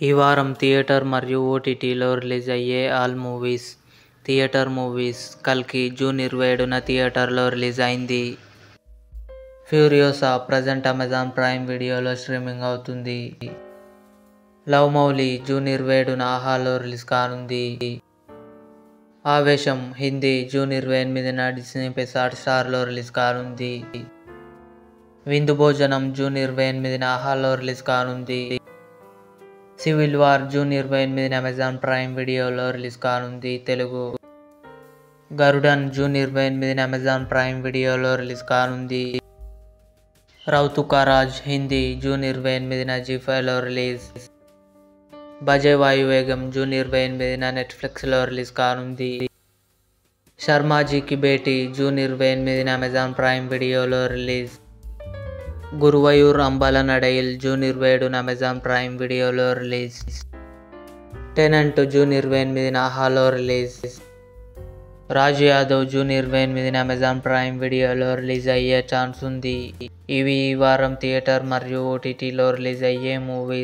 ఈ వారం థియేటర్ మరియు ఓటీటీలో రిలీజ్ అయ్యే ఆల్ మూవీస్ థియేటర్ మూవీస్ కల్కి జూన్ ఇరవై ఏడున థియేటర్లో రిలీజ్ అయింది. ఫ్యూరియోసా ప్రజెంట్ అమెజాన్ ప్రైమ్ వీడియోలో స్ట్రీమింగ్ అవుతుంది. లవ్ మౌలి జూన్ ఇరవై ఏడున ఆహాలో రిలీజ్ కానుంది. ఆవేశం హిందీ జూన్ ఇరవై ఎనిమిదిన డిస్నీ ప్లస్ స్టార్లో రిలీజ్ కానుంది. విందు భోజనం జూన్ ఇరవై ఎనిమిదిన ఆహాలో రిలీజ్ కానుంది. సివిల్ వార్ జూన్ ఇరవై ఎనిమిదిన అమెజాన్ ప్రైమ్ వీడియోలో రిలీజ్ కానుంది. తెలుగు గరుడన్ జూన్ ఇరవై ఎనిమిదిన అమెజాన్ ప్రైమ్ వీడియోలో రిలీజ్ కానుంది. రౌతుకారాజ్ హిందీ జూన్ ఇరవై ఎనిమిదిన జీ ఫైవ్లో రిలీజ్. బజే వాయువేగం జూన్ ఇరవై ఎనిమిదిన నెట్ఫ్లిక్స్లో రిలీజ్ కానుంది. శర్మాజీకి భేటీ జూన్ ఇరవై ఎనిమిదిన అమెజాన్ ప్రైమ్ వీడియోలో రిలీజ్. గురువయూర్ అంబాల నడైల్ జూన్ ఇరవై ఏడున అమెజాన్ ప్రైమ్ వీడియోలో రిలీజ్. టెనెంట్ జూన్ ఇరవై ఎనిమిదిన ఆహాలో రిలీజ్. రాజు యాదవ్ జూన్ ఇరవై ఎనిమిదిన అమెజాన్ ప్రైమ్ వీడియోలో రిలీజ్ అయ్యే ఛాన్స్ ఉంది ఇవి ఈ వారం థియేటర్ మరియు ఓటీటీలో రిలీజ్ అయ్యే మూవీస్.